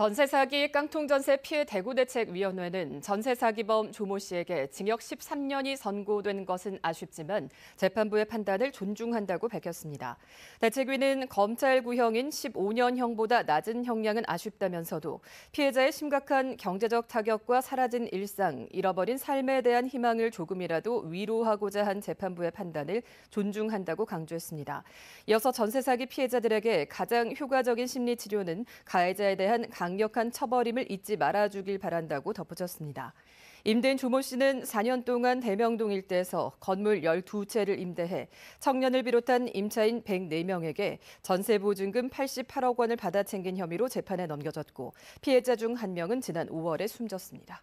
전세 사기 깡통 전세 피해 대구 대책위원회는 전세 사기범 조모 씨에게 징역 13년이 선고된 것은 아쉽지만 재판부의 판단을 존중한다고 밝혔습니다. 대책위는 검찰 구형인 15년형보다 낮은 형량은 아쉽다면서도 피해자의 심각한 경제적 타격과 사라진 일상, 잃어버린 삶에 대한 희망을 조금이라도 위로하고자 한 재판부의 판단을 존중한다고 강조했습니다. 이어서 전세 사기 피해자들에게 가장 효과적인 심리 치료는 가해자에 대한 강 력한 처벌임을 잊지 말아주길 바란다고 덧붙였습니다. 임대인 조모 씨는 4년 동안 대명동 일대에서 건물 12채를 임대해 청년을 비롯한 임차인 104명에게 전세보증금 88억 원을 받아 챙긴 혐의로 재판에 넘겨졌고 피해자 중 한 명은 지난 5월에 숨졌습니다.